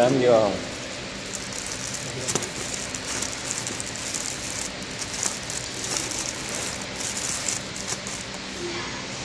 tám vô.